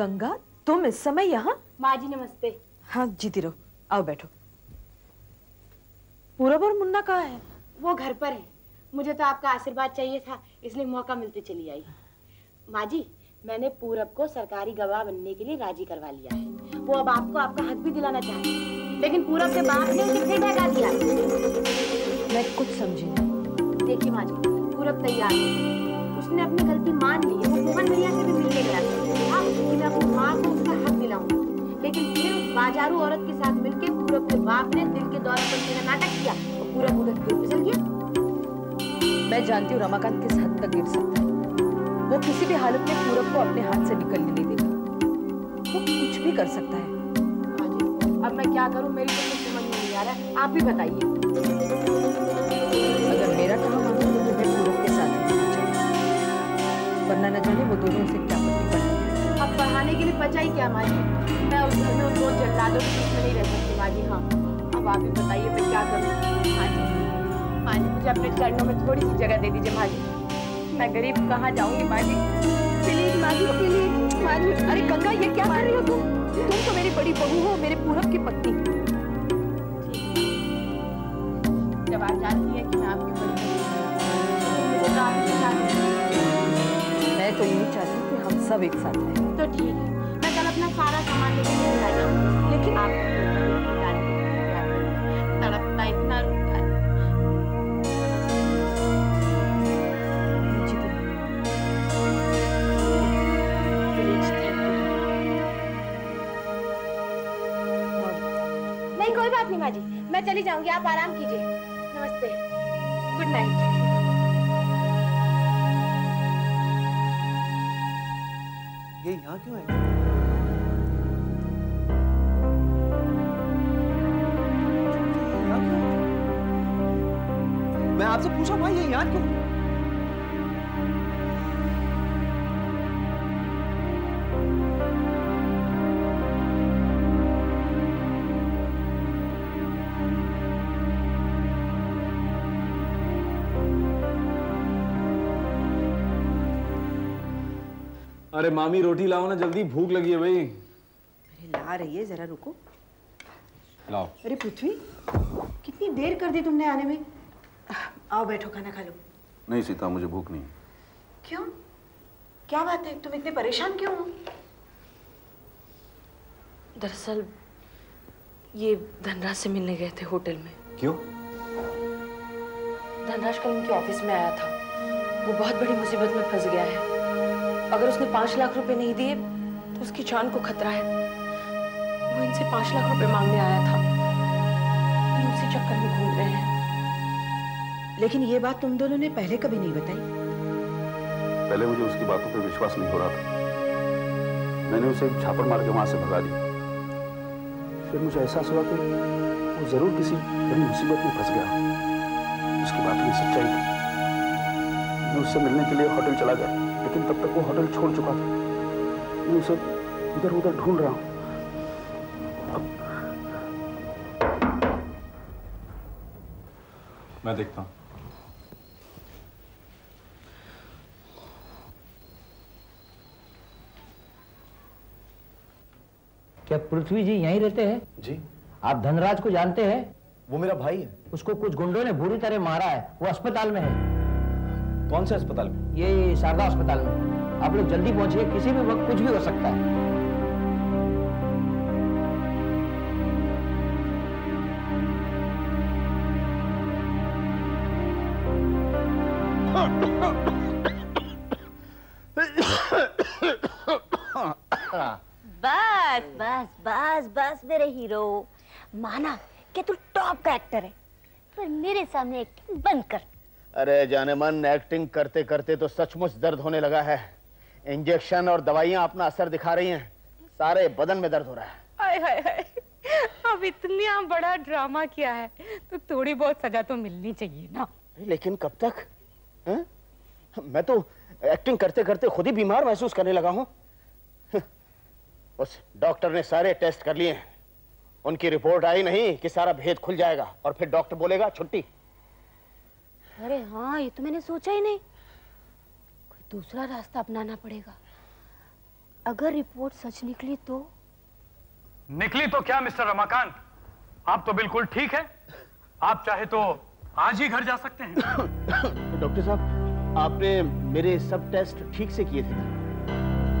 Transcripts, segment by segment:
गंगा तुम इस समय यहाँ? माँ जी नमस्ते। हाँ जीती रहो। आओ बैठो। पूरब और मुन्ना कहाँ है? वो घर पर है। मुझे तो आपका आशीर्वाद चाहिए था इसलिए मौका मिलते चली आई। माँ जी मैंने पूरब को सरकारी गवाह बनने के लिए राज़ी करवा लिया है। वो अब आपको आपका हक भी दिलाना चाहते हैं। लेकिन पूरब के बाप ने उसे फिर भगा दिया? मैं कुछ समझी देखिए माँ जी पूरब तैयार है। उसने अपनी गलती मान ली है वो मोहन भैया से भी मिलने गया। था मैं अपनी माँ को उसका हक दिलाऊँगा। लेकिन फिर उस बाजारू औरत के साथ मिलकर पूरब के बाप ने दिल के दौरे पर मेरा नाटक किया और पूरब उधर फिर फिसल गया। मैं जानती हूँ रमाकांत किस हद तक गिर सकता है। वो किसी भी हालत में पूरब को अपने हाथ से निकलने नहीं देगा। वो कुछ भी कर सकता है। हाँ अब मैं क्या करूँ? मेरी तो कुछ समझ में नहीं आ रहा है। आप ही बताइए। अगर मेरा काम मानो तो तुम्हें पूरब के साथ वरना न जाने वो दोनों उसे क्या पढ़ाने के लिए बचा ही क्या माँ जी मैं उस घर में उन दो जल्लादों के बीच में नहीं रह सकती माँ जी हाँ अब आप ही बताइए, मैं क्या करूँ? हाँ जी माँ जी मुझे अपने चरणों में थोड़ी सी जगह दे दीजिए माँ जी मैं गरीब कहाँ जाऊँगी माँ जी प्लीज़ माँ जी प्लीज़ माँ जी अरे गंगा, ये क्या कर रही हो तुम? तुम तो मेरी बड़ी बहू हो, मेरे पूरब की पत्नी। जब आप जानती हैं कि मैं आपकी बड़ी तो मुझे तो मैं तो हम सब एक साथ रहें तो ठीक है। मैं कल अपना सारा सामान लेके आ जाऊँगी लेकिन आप तड़पता इतना है। प्लीज़ नहीं कोई बात नहीं माँ जी। मैं चली जाऊँगी आप आराम कीजिए। यहाँ क्यों क्यों है? मैं आपसे पूछा भाई ये यहाँ क्यों अरे मामी रोटी लाओ ना जल्दी। भूख लगी है भाई। अरे ला रही है जरा रुको। लाओ। अरे पृथ्वी कितनी देर कर दी तुमने आने में? आओ बैठो खाना खा लो। नहीं सीता मुझे भूख नहीं क्यों? क्या बात है? तुम इतने परेशान क्यों हो? दरअसल ये धनराज से मिलने गए थे होटल में। क्यों? धनराज कल उनके ऑफ़िस में आया था। वो बहुत बड़ी मुसीबत में फंस गया है। अगर उसने पाँच लाख रुपए नहीं दिए तो उसकी जान को खतरा है। वो इनसे पाँच लाख रुपए मांगने आया था। उसी चक्कर में घूम रहे हैं। लेकिन ये बात तुम दोनों ने पहले कभी नहीं बताई। पहले मुझे उसकी बातों पर विश्वास नहीं हो रहा था। मैंने उसे छापड़ मार के वहाँ से भगा दिया। फिर मुझे एहसास हुआ कि वो ज़रूर किसी बड़ी मुसीबत में फंस गया। उसकी बात में सच्चाई थी। मैं उससे मिलने के लिए होटल चला गया। लेकिन तब तक वो होटल छोड़ चुका था। मैं उसे इधर उधर ढूंढ रहा हूँ। मैं देखता हूँ। क्या पृथ्वी जी यहीं रहते हैं? जी। आप धनराज को जानते हैं? वो मेरा भाई है। उसको कुछ गुंडों ने बुरी तरह मारा है। वो अस्पताल में है। कौन से अस्पताल में? ये शारदा अस्पताल में। आप लोग जल्दी पहुंचिए, किसी भी वक्त कुछ भी हो सकता है। बस बस बस बस मेरे हीरो। माना कि तू टॉप का एक्टर है। पर मेरे सामने एक्टिंग बंद कर। अरे जाने मन एक्टिंग करते करते तो सचमुच दर्द होने लगा है। इंजेक्शन और दवाइयाँ अपना असर दिखा रही हैं। सारे बदन में दर्द हो रहा है। हाय हाय हाय। अब इतना बड़ा ड्रामा किया है तो थोड़ी बहुत सजा तो मिलनी चाहिए ना। लेकिन कब तक? हैं? मैं तो एक्टिंग करते करते खुद ही बीमार महसूस करने लगा हूँ। उस डॉक्टर ने सारे टेस्ट कर लिए हैं। उनकी रिपोर्ट आई नहीं कि सारा भेद खुल जाएगा और फिर डॉक्टर बोलेगा छुट्टी। अरे हाँ ये तो मैंने सोचा ही नहीं। कोई दूसरा रास्ता अपनाना पड़ेगा। अगर रिपोर्ट सच निकली तो? निकली तो क्या मिस्टर रमाकांत? आप तो बिल्कुल ठीक है। आप चाहे तो आज ही घर जा सकते हैं। डॉक्टर साहब आपने मेरे सब टेस्ट ठीक से किए थे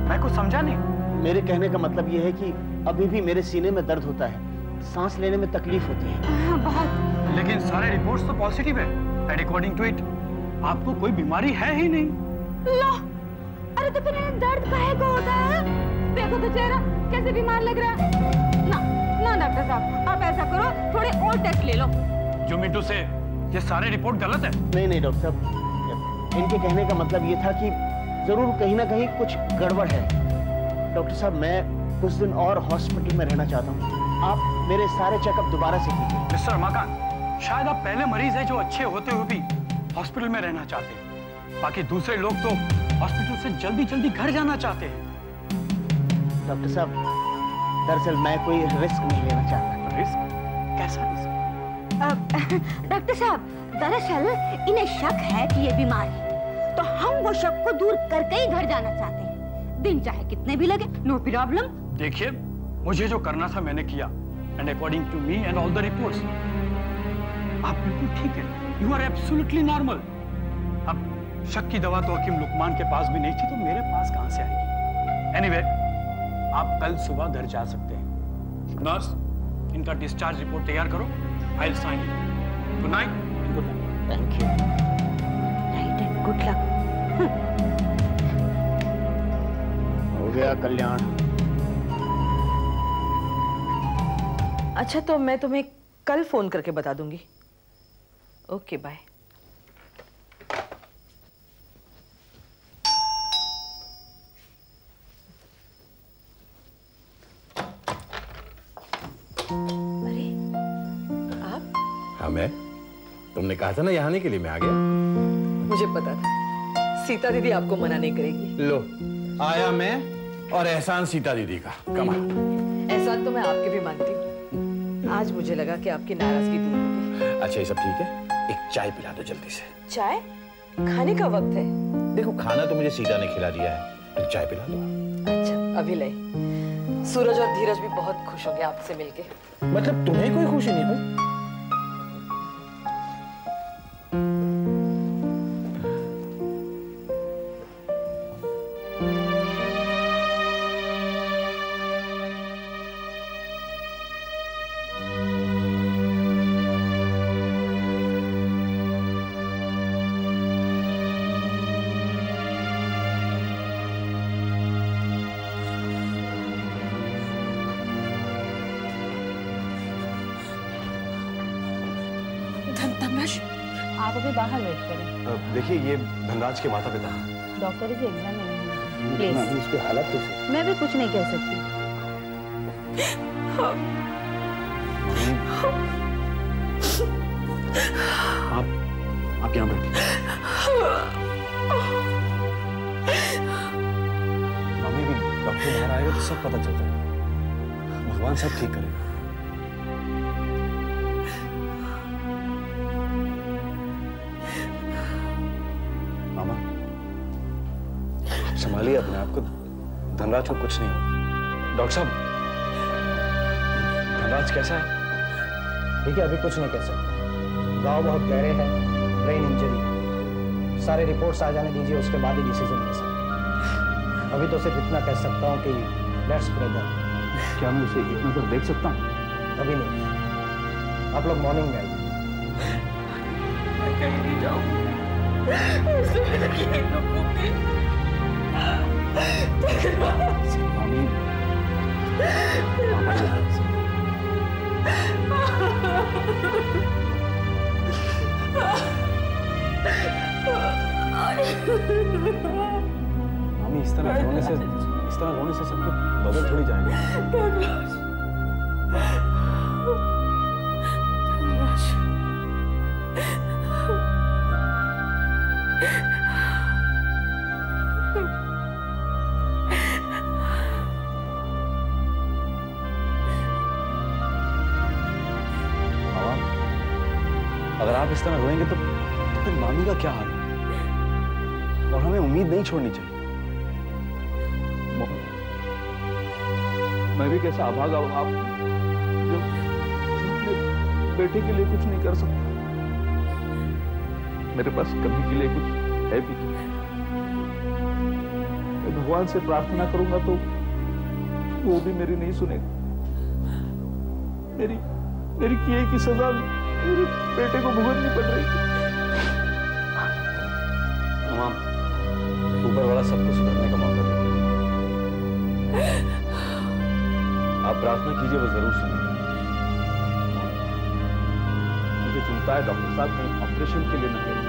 मैं कुछ समझा नहीं। मेरे कहने का मतलब यह है कि अभी भी मेरे सीने में दर्द होता है। सांस लेने में तकलीफ़ होती है बहुत। लेकिन सारे रिपोर्ट्स तो पॉजिटिव है। एंड अकॉर्डिंग टू इट आपको कोई बीमारी है ही नहीं। ला। अरे तो फिर दर्द काहे को होता है। देखो तो चेहरा कैसे बीमार लग रहा है। ना ना डॉक्टर साहब आप ऐसा करो थोड़े और टेस्ट ले लो। जो मिंटू से ये सारे रिपोर्ट गलत है। नहीं नहीं डॉक्टर साहब। इनके कहने का मतलब ये था कि ज़रूर कहीं ना कहीं कुछ गड़बड़ है। डॉक्टर साहब मैं कुछ दिन और हॉस्पिटल में रहना चाहता हूँ। आप मेरे सारे चेकअप दोबारा से कीजिए। मिस्टर रमाकांत शायद आप पहले मरीज़ है जो अच्छे होते हुए भी हॉस्पिटल में रहना चाहते हैं। बाकी दूसरे लोग तो हॉस्पिटल से जल्दी जल्दी घर जाना चाहते हैं। डॉक्टर साहब दरअसल मैं कोई रिस्क नहीं लेना चाहता। रिस्क? कैसा रिस्क? डॉक्टर साहब दरअसल इन्हें शक है कि ये बीमार है। तो हम वो शक को दूर करके ही घर जाना चाहते हैं। दिन चाहे कितने भी लगे नो प्रॉब्लम देखिए मुझे जो करना था मैंने किया। And according to me and all the reports आप बिल्कुल ठीक है? यू आर एब्सोल्युटली नॉर्मल अब शक की दवा तो हकीम लुकमान के पास भी नहीं थी तो मेरे पास कहाँ से आएगी? एनीवे anyway, आप कल सुबह घर जा सकते हैं। नर्स इनका डिस्चार्ज रिपोर्ट तैयार करो। I will sign good night good night thank you night and good luck हो गया कल्याण। अच्छा तो मैं तुम्हें कल फ़ोन करके बता दूँगी। ओके बाय अरे आप? हाँ मैं? तुमने कहा था ना यहाँ आने के लिए मैं आ गया। मुझे पता था। सीता दीदी आपको मना नहीं करेगी। लो आया मैं और एहसान सीता दीदी का। कमाल एहसान तो मैं आपके भी मानती हूँ। आज मुझे लगा कि आपकी नाराज़गी दूर होगी अच्छा ये सब ठीक है? एक चाय पिला दो जल्दी से। चाय? खाने का वक्त है। देखो खाना तो मुझे सीता ने खिला दिया है। तुम चाय पिला दो। अच्छा अभी ले। सूरज और धीरज भी बहुत खुश होंगे आपसे मिलके। मतलब तुम्हें कोई खुशी नहीं हुई? धनराज के माता पिता डॉक्टर एग्जामिनिंग लेकिन अभी उसकी हालत कैसी मैं भी कुछ नहीं कह सकती। आप आप यहाँ बैठिए। मम्मी भी डॉक्टर बाहर आएगा तो सब पता चल जाएगा भगवान सब ठीक करेगा। संभालिए अपने आप को धनराज को कुछ नहीं हो डॉक्टर साहब धनराज कैसा है? ठीक है अभी कुछ नहीं कह सकते। गाँव बहुत गहरे है ब्रेन इंजरी सारे रिपोर्ट्स आ जाने दीजिए उसके बाद ही डिसीज़न ले सकते अभी तो सिर्फ़ इतना कह सकता हूँ कि लेट्स ब्रदर क्या मैं उसे एक नज़र देख सकता हूँ? अभी नहीं। आप लोग मॉर्निंग में आइए। मैं कहीं नहीं जाऊँगी। मामी इस तरह रोने से इस तरह रोने से सब कुछ बदल थोड़ी जाएगा। अगर आप इस तरह रोएँगे तो, फिर मामी का क्या हाल और हमें उम्मीद नहीं छोड़नी चाहिए। मैं भी कैसा अभागा आप? जो जो अपने बेटे के लिए कुछ नहीं कर सकता। मेरे पास कभी के लिए कुछ है भी नहीं। मैं भगवान से प्रार्थना करूँगा तो वो भी मेरी नहीं सुनेगा। मेरी मेरी किए की सजा मेरे बेटे को भुगतनी पड़ रही। है माँ ऊपर वाला सबको सुधरने का मौका दे। आप प्रार्थना कीजिए, वो ज़रूर सुनेगा। मुझे चिंता है, डॉक्टर साहब कहीं ऑपरेशन के लिए न करें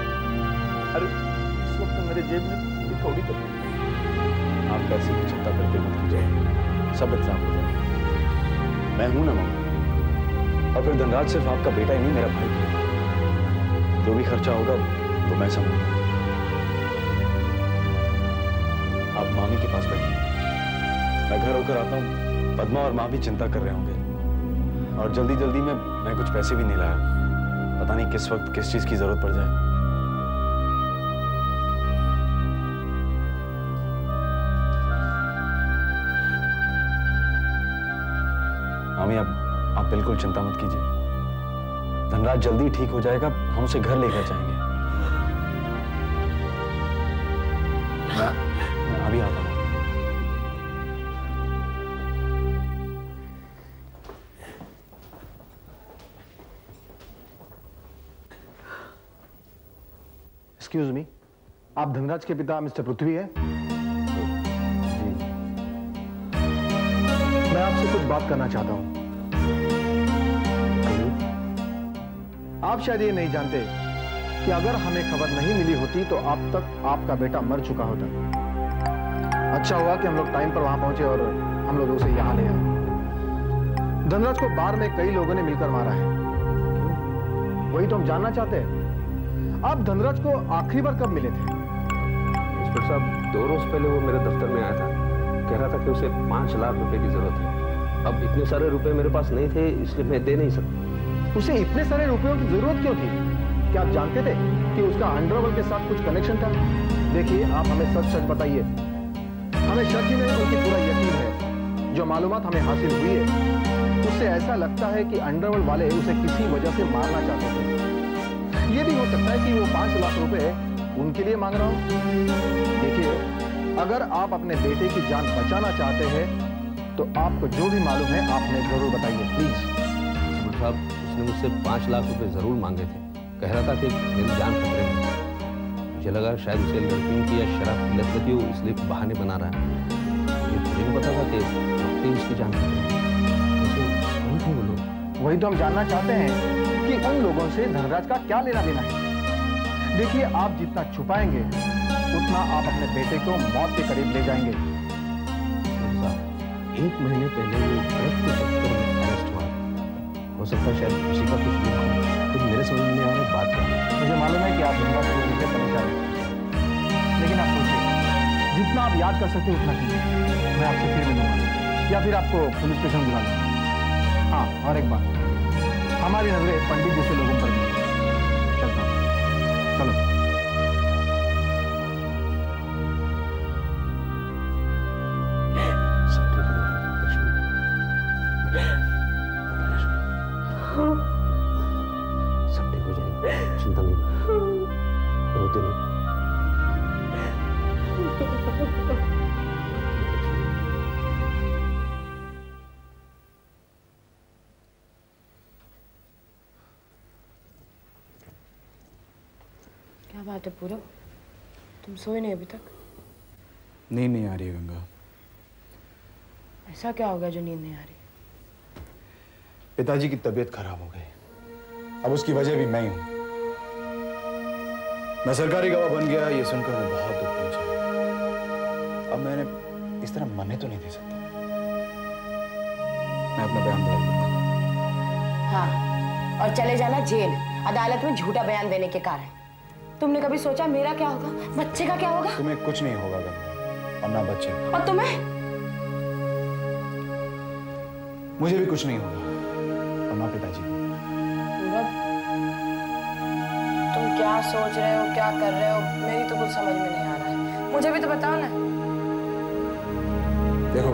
अरे, इस वक्त मेरे जेब में थोड़ी तो आप पैसे की चिंता करके मत कीजिए। सब इंतज़ाम हो जाए मैं हूँ ना, मामा। और फिर धनराज सिर्फ़ आपका बेटा ही नहीं, मेरा भाई। भी। जो भी खर्चा होगा, वो मैं समझूँगा आप मामी के पास बैठिए। मैं घर होकर आता हूँ। पद्मा और माँ भी चिंता कर रहे होंगे। और जल्दी जल्दी में, मैं कुछ पैसे भी नहीं लाया। पता नहीं किस वक्त किस चीज़ की ज़रूरत पड़ जाए। बिल्कुल चिंता मत कीजिए। धनराज जल्दी ठीक हो जाएगा हम उसे घर लेकर जाएँगे। मैं, अभी आता हूँ। एक्सक्यूज मी आप धनराज के पिता मिस्टर पृथ्वी है? मैं आपसे कुछ बात करना चाहता हूँ। आप शायद ये नहीं जानते कि अगर हमें खबर नहीं मिली होती तो अब तक आपका बेटा मर चुका होता। अच्छा हुआ कि हम लोग टाइम पर वहाँ पहुँचे और हम लोग उसे यहाँ ले आए। धनराज को बार में कई लोगों ने मिलकर मारा है। वही तो हम जानना चाहते हैं। आप धनराज को आखिरी बार कब मिले थे? साहब, दो रोज पहले वो मेरे दफ्तर में आया था। कह रहा था कि उसे पाँच लाख रुपए की ज़रूरत है। अब इतने सारे रुपए मेरे पास नहीं थे, इसलिए मैं दे नहीं सकता। उसे इतने सारे रुपयों की ज़रूरत क्यों थी? क्या आप जानते थे कि उसका अंडरवर्ल्ड के साथ कुछ कनेक्शन था? देखिए, आप हमें सच सच बताइए। हमें शक ही नहीं बल्कि पूरा यकीन है। जो मालूमात हमें हासिल हुई है, उससे ऐसा लगता है कि अंडरवर्ल्ड वाले उसे किसी वजह से मारना चाहते थे। ये भी हो सकता है कि वो पाँच लाख रुपए उनके लिए मांग रहा हो। देखिए, अगर आप अपने बेटे की जान बचाना चाहते हैं तो आपको जो भी मालूम है, आप हमें ज़रूर बताइए प्लीज़ साहब उसने मुझसे पाँच लाख रुपए ज़रूर मांगे थे। कह रहा था कि मेरी जान खतरे में मुझे लगा शायद उसे लड़कियों की या शराब की लत लगी हो इसलिए बहाने बना रहा है। ये मुझे नहीं पता था कि वाकई उसकी जान खतरे में वही तो हम जानना चाहते हैं कि उन लोगों से धनराज का क्या लेना देना है। देखिए आप जितना छुपाएँगे उतना आप अपने बेटे को मौत के करीब ले जाएँगे। एक महीने पहले वो हो सकता है शायद उसी का कुछ भी कुछ मेरे समझ में आ रहा, बात क्या मुझे मालूम है कि आप धनराज को लेकर परेशान लेकिन आप सोचिए, जितना आप याद कर सकते हैं, उतना कीजिए। मैं आपसे फिर मिलूँगा। या फिर आपको पुलिस स्टेशन बुला हाँ और एक बात। हमारी नज़रें पंडित जैसे लोगों पर बात है पूरब तुम सोए नहीं अभी तक? नींद नहीं आ रही है गंगा। ऐसा क्या हो गया जो नींद नहीं आ रही? पिताजी की तबीयत खराब हो गई। अब उसकी वजह भी मैं ही हूँ। मैं सरकारी गवाह बन गया ये सुनकर मैं बहुत दुख पहुँचा अब मैंने इस तरह मरने तो नहीं दे सकता। मैं अपना बयान बदल दूँगा हाँ और चले जाना जेल। अदालत में झूठा बयान देने के कारण। तुमने कभी सोचा मेरा क्या होगा? बच्चे का क्या होगा? तुम्हें कुछ नहीं होगा और ना बच्चे। और तुम्हें? मुझे भी कुछ नहीं होगा। और ना पिताजी। तुम क्या सोच रहे हो क्या कर रहे हो? मेरी तो कुछ समझ में नहीं आ रहा है। मुझे भी तो बताओ ना। देखो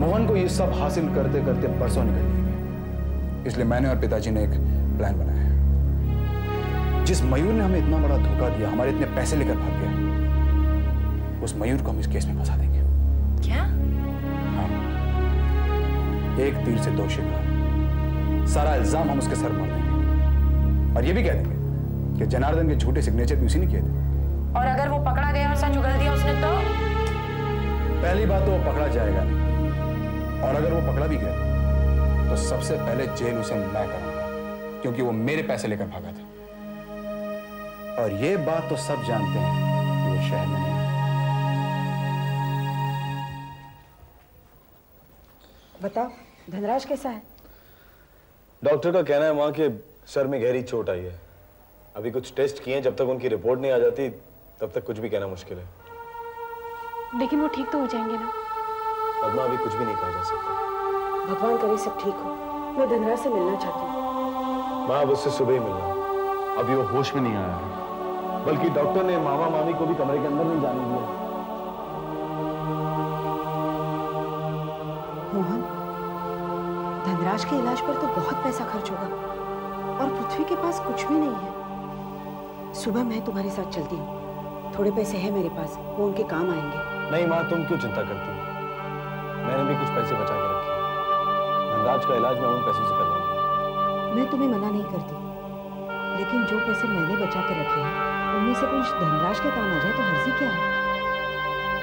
मोहन को ये सब हासिल करते करते बरसों निकल जाएँगे इसलिए मैंने और पिताजी ने एक प्लान बनाया है। जिस मयूर ने हमें इतना बड़ा धोखा दिया हमारे इतने पैसे लेकर भाग गया उस मयूर को हम इस केस में फंसा देंगे। क्या? हाँ। एक तीर से दो शिकार सारा इल्ज़ाम हम उसके सर मार देंगे। और ये भी कह देंगे कि जनार्दन के झूठे सिग्नेचर भी उसी ने किए थे। और अगर वो पकड़ा गया और सच उगल दिया उसने तो? पहली बात तो वो पकड़ा जाएगा और अगर वो पकड़ा भी गया तो सबसे पहले जेल उसे मैं करूँगा क्योंकि वो मेरे पैसे लेकर भागा था। और ये बात तो सब जानते हैं कि वो शहर में नहीं बताओ धनराज कैसा है? डॉक्टर का कहना है वहाँ के सर में गहरी चोट आई है। अभी कुछ टेस्ट किए हैं जब तक उनकी रिपोर्ट नहीं आ जाती तब तक कुछ भी कहना मुश्किल है। लेकिन वो ठीक तो हो जाएँगे ना? पद्मा अभी कुछ भी नहीं कहा जा सकता। भगवान करे सब ठीक हो। मैं धनराज से मिलना चाहती हूँ। माँ अब उससे सुबह ही मिलना। अभी वो होश में नहीं आया है। बल्कि डॉक्टर ने मामा मामी को भी कमरे के अंदर नहीं जाने दिया। मोहन धनराज के इलाज पर तो बहुत पैसा खर्च होगा और पृथ्वी के पास कुछ भी नहीं है। सुबह मैं तुम्हारे साथ चलती हूँ। थोड़े पैसे हैं मेरे पास वो उनके काम आएँगे। नहीं माँ तुम क्यों चिंता करती हो? मैंने भी कुछ पैसे बचा के रखे धनराज का इलाज मैं उन पैसों से करवाऊँगा। मैं तुम्हें मना नहीं करती। लेकिन जो पैसे मैंने बचा कर रखे हैं उनमें से कुछ धनराज के काम आ जाए तो हर्जी क्या है?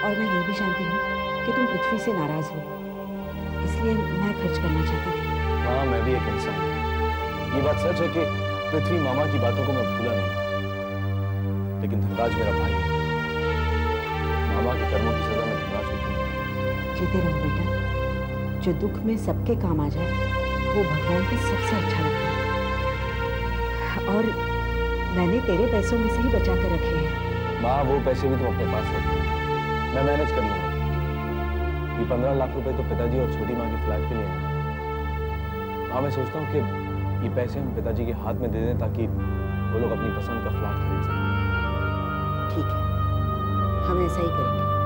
और मैं ये भी जानती हूँ कि तुम पृथ्वी से नाराज़ हो। इसलिए मैं खर्च करना चाहती थी। हाँ मैं भी एक इंसान हूँ। ये बात सच है कि पृथ्वी मामा की बातों को मैं भूला नहीं लेकिन धनराज मेरा भाई है। मामा के कर्मों की सजा मैं धनराज को जीते रहो बेटा। जो दुख में सबके काम आ जाए वो भगवान को सबसे अच्छा लगता है। और मैंने तेरे पैसों में से ही बचा कर रखे हैं। माँ वो पैसे भी तुम अपने पास रखो मैं मैनेज कर लूँगा। ये पंद्रह लाख रुपए तो पिताजी और छोटी माँ के फ्लैट के लिए हैं। हाँ मैं सोचता हूँ कि ये पैसे हम पिताजी के हाथ में दे दें ताकि वो लोग अपनी पसंद का फ्लैट खरीद सकें। ठीक है। हम ऐसा ही करेंगे।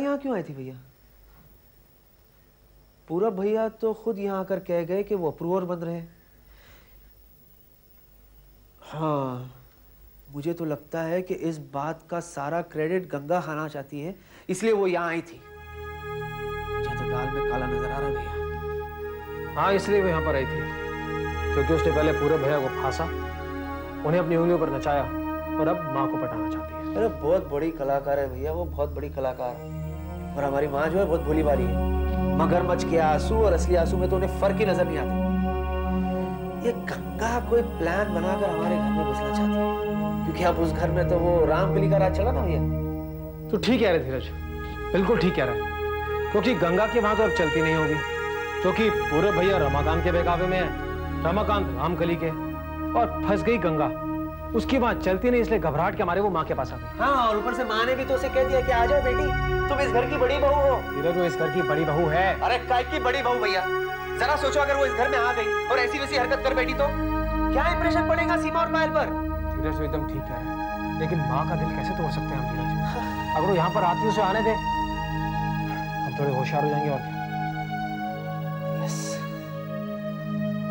यहाँ क्यों आई थी भैया? पूरब भैया तो खुद यहाँ आकर कह गए कि वो अप्रूवर बन रहे हाँ। मुझे तो लगता है कि इस बात का सारा क्रेडिट गंगा खाना चाहती है इसलिए वो यहाँ आई थी। मुझे तो दाल में काला नज़र आ रहा भैया। हाँ इसलिए वो यहाँ पर आई थी। क्योंकि उसने पहले पूरे भैया को फांसा उन्हें अपनी उंगलियों पर नचाया और अब माँ को पटाना चाहती है। अरे बहुत बड़ी कलाकार है भैया वो बहुत बड़ी कलाकार है। और हमारी माँ जो है बहुत भोली भाली है। मगरमच्छ के आँसू और असली आँसू में तो उन्हें फ़र्क ही नज़र नहीं आता। ये गंगा कोई प्लान बनाकर हमारे घर में घुसना चाहती है? क्योंकि अब उस घर में तो वो रामकली का राज चला ना भैया। तो ठीक कह रहे धीरज बिल्कुल ठीक कह रहा है। क्योंकि गंगा की वहाँ तो अब चलती नहीं होगी। क्योंकि पूरे भैया रमाकांत के बहकावे में है। रमाकांत रामकली के। और फंस गई गंगा। उसकी बात चलती नहीं इसलिए घबराहट के हमारे वो माँ के पास आ गई। हाँ और ऊपर से माँ ने भी तो उसे कह दिया कि आ जाओ बेटी तुम इस घर की बड़ी बहू हो। धीरज वो इस घर की बड़ी बहू है। अरे काय की बड़ी बहू भैया? जरा सोचो अगर वो इस घर में आ गई और ऐसी वैसी हरकत कर बैठी तो। क्या इंप्रेशन पड़ेगा सीमा और पायल पर? धीरज तो एकदम ठीक है। लेकिन माँ का दिल कैसे तोड़ सकते हैं हम धीरज अगर वो यहाँ पर आती उसे आने दे। हम थोड़े होशियार हो जाएँगे और क्या? यस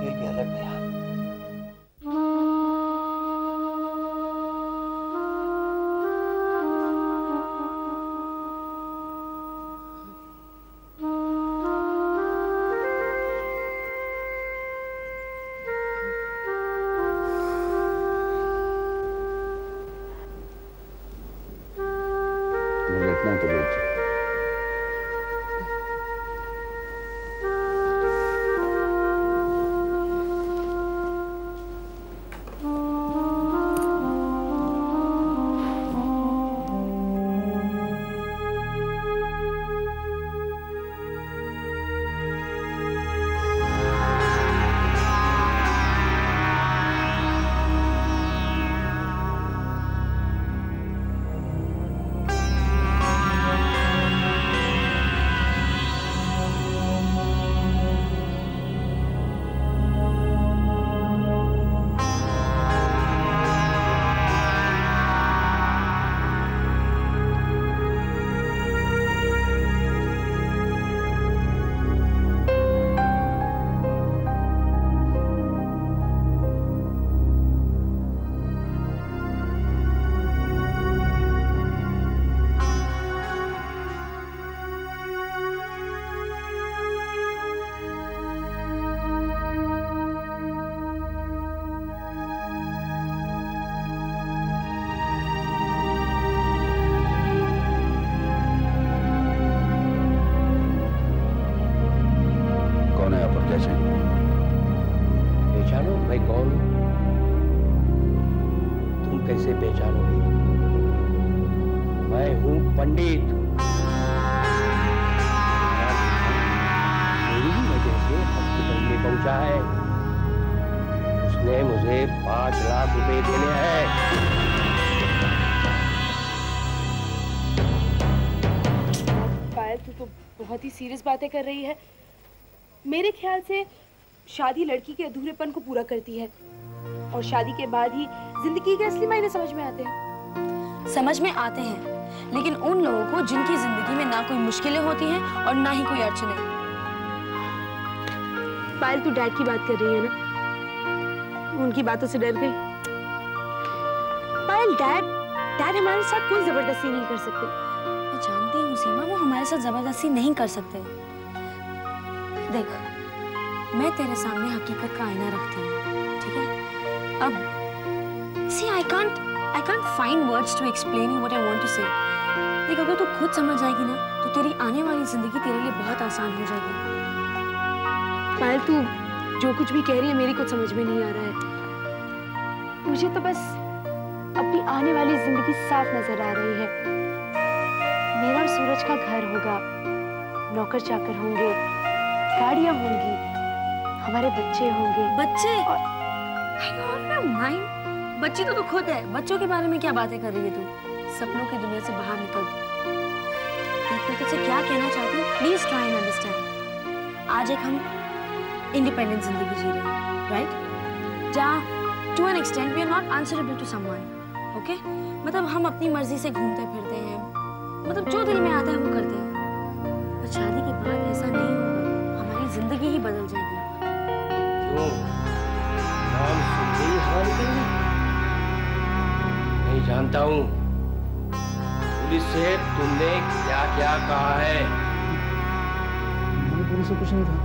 ये भी अलर्ट बहुत ही सीरियस बातें कर रही है। मेरे ख्याल से शादी लड़की के अधूरेपन को पूरा करती है। और शादी के बाद ही ज़िंदगी के असली मायने समझ में आते हैं। समझ में आते हैं लेकिन उन लोगों को जिनकी ज़िंदगी में ना कोई मुश्किलें होती हैं और ना ही कोई अड़चने। पायल तू डैड की बात कर रही है ना? उनकी बातों से डर गई। पायल डैड डैड हमारे साथ कोई ज़बरदस्ती नहीं कर सकते। जानती हूँ सीमा, वो हमारे साथ ज़बरदस्ती नहीं कर सकते। देख, मैं तेरे सामने हकीकत का आईना रखती हूँ, ठीक है? अब see I can't I can't find words to explain you what I want to say देख, अगर तू खुद समझ जाएगी ना तो तेरी आने वाली ज़िंदगी तेरे लिए बहुत आसान हो जाएगी। पायल, तू जो कुछ भी कह रही है, मेरी कुछ समझ में नहीं आ रहा है। मुझे तो बस अपनी आने वाली ज़िंदगी साफ़ नज़र आ रही है। मेरा और सूरज का घर होगा। नौकर चाकर होंगे गाड़ियाँ होंगी हमारे बच्चे होंगे। बच्चे? और माइंड बच्ची तो तू खुद है। बच्चों के बारे में क्या बातें कर रही है तू? सपनों की दुनिया से बाहर निकल। मैं तुझसे क्या कहना चाहती हूँ? प्लीज़ ट्राई एंड अंडरस्टैंड आज एक हम इंडिपेंडेंट ज़िंदगी जी रहे हैं राइट जहाँ to an extent we are not answerable to someone okay मतलब हम अपनी मर्ज़ी से घूमते फिरते हैं। मतलब जो दिल में आता है वो करते हैं पर शादी के बाद ऐसा नहीं होगा। हमारी ज़िंदगी ही बदल जाएगी। क्यों? नाम सुनते ही हवा निकल गई। नहीं जानता हूँ। पुलिस से तुमने क्या क्या कहा है? मैंने पुलिस से कुछ नहीं कहा।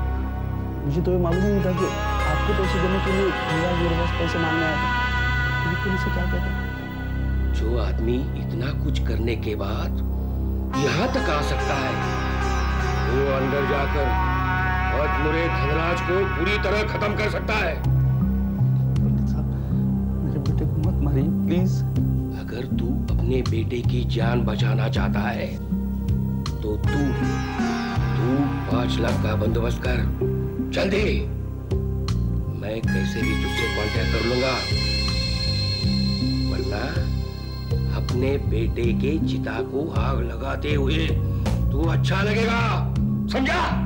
मुझे तो ये मालूम ही नहीं था कि आपको पैसे देने के लिए मेरा मेरे पास पैसे मांगने आया था। पुलिस से क्या कहता जो आदमी इतना कुछ करने के बाद यहाँ तक आ सकता है। वो अंदर जाकर अधमुरे धनराज को पूरी तरह खत्म कर सकता है। मेरे बेटे को मत मारिए प्लीज़। अगर तू अपने बेटे की जान बचाना चाहता है तो तू तू पाँच लाख का बंदोबस्त कर। जल्दी मैं कैसे भी तुझसे कांटेक्ट कर लूँगा। वरना अपने बेटे के चिता को आग लगाते हुए तू अच्छा लगेगा समझा?